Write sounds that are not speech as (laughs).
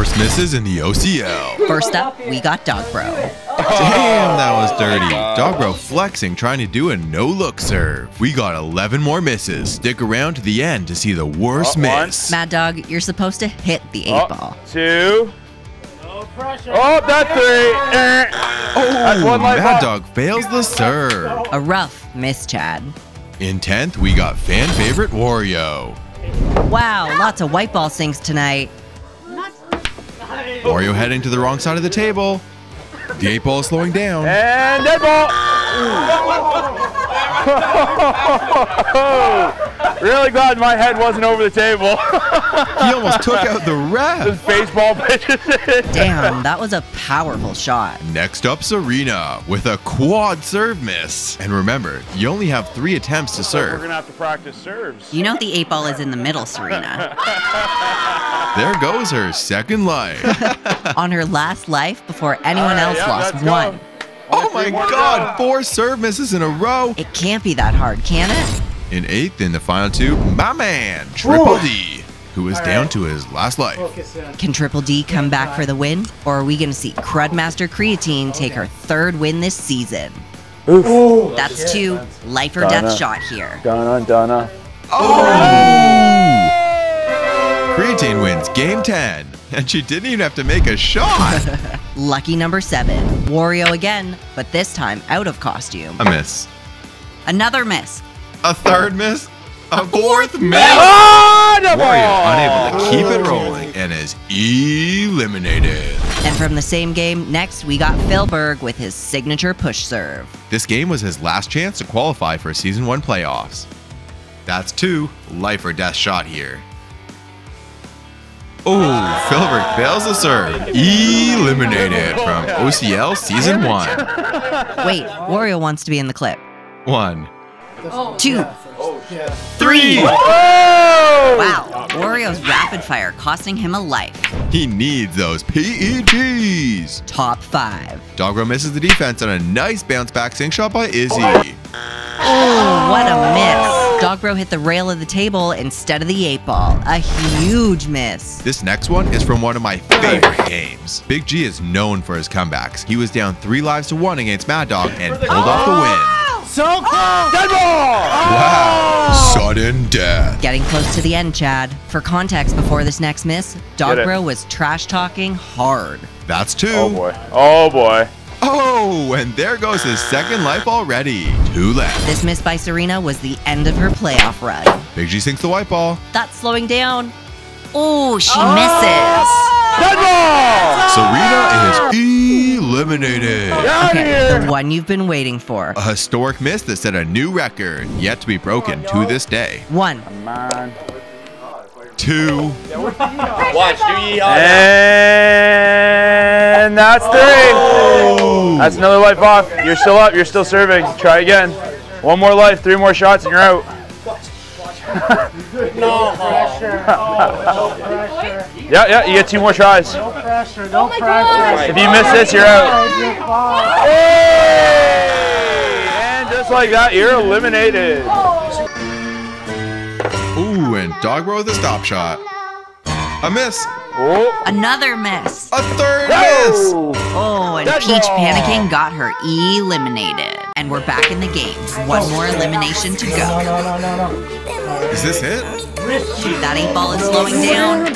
worst misses in the OCL. First up, we got Dog Bro. Damn, that was dirty. Dog Bro flexing, trying to do a no-look serve. We got 11 more misses. Stick around to the end to see the worst Oh, one. miss. Mad Dog, you're supposed to hit the eight Oh, ball. two. Oh, that's three. Eh. That's Oh, one Mad. Dog fails the serve. A rough miss, Chad. In 10th, we got fan favorite Wario. Wow, lots of white ball sinks tonight. Wario heading to the wrong side of the table. The eight ball is slowing down. And dead ball. (laughs) really glad my head wasn't over the table. He almost took out the (laughs) ref. Baseball pitches it. Damn, that was a powerful shot. Next up, Serena with a quad serve miss. And remember, you only have three attempts to serve. We're gonna have to practice serves. You know the eight ball is in the middle, Serena. (laughs) There goes her second life. (laughs) On her last life before anyone All right, else yeah, lost let's go. one. Oh my Three more to god, four serve misses in a row. It can't be that hard, can it? In eighth, in the final two, my man, Triple D, who is down to his last life. Can Triple D come back for the win? Or are we going to see Crudmaster Creatine take her third win this season? Oof! That's two life or death shot here. Donna, Donna. Oh! oh! Creatine wins game 10, and she didn't even have to make a shot. (laughs) Lucky number seven. Wario again, but this time out of costume. A miss. Another miss. A third miss. A fourth miss. Oh, double! Wario unable to oh. keep it rolling and is eliminated. And from the same game, next we got Philberg with his signature push serve. This game was his last chance to qualify for Season 1 playoffs. That's two life or death shot here. Oh, Philbrick fails the serve. Eliminated from OCL Season 1. Wait, Wario wants to be in the clip. 1. Oh. Two. 3. Oh! Wow, Wario's rapid fire costing him a life. He needs those PEDs. Top five. Dogbro misses the defense on a nice bounce back sink shot by Izzy. Oh, what a miss. Dogbro hit the rail of the table instead of the eight ball. A huge miss. This next one is from one of my favorite games. Big G is known for his comebacks. He was down three lives to one against Mad Dog and pulled off the win. Oh! Oh! So close! Dead ball! Wow. Sudden death. Getting close to the end, Chad. For context before this next miss, Dogbro was trash talking hard. That's two. Oh boy. Oh boy. Oh, and there goes his second life already. Two left. This miss by Serena was the end of her playoff run. Big G sinks the white ball. That's slowing down. Oh, she misses. Dead ball! Serena is eliminated. Get out of Okay, the one you've been waiting for. A historic miss that set a new record, yet to be broken to this day. One. Man. Two. And that's three. Oh. That's another life off. You're still up. You're still serving. Try again. One more life, three more shots, and you're out. (laughs) Yeah, yeah, you get two more tries. No pressure, no pressure. If you miss this, you're out. Hey! And just like that, you're eliminated. Ooh, and Dogbro with a stop shot. A miss. Oh. Another miss. A third miss. Oh, and Dead Peach ball. panicking got her eliminated. And we're back in the game. One more elimination to go. no, no, no, no. Is this it? That eight ball is slowing down.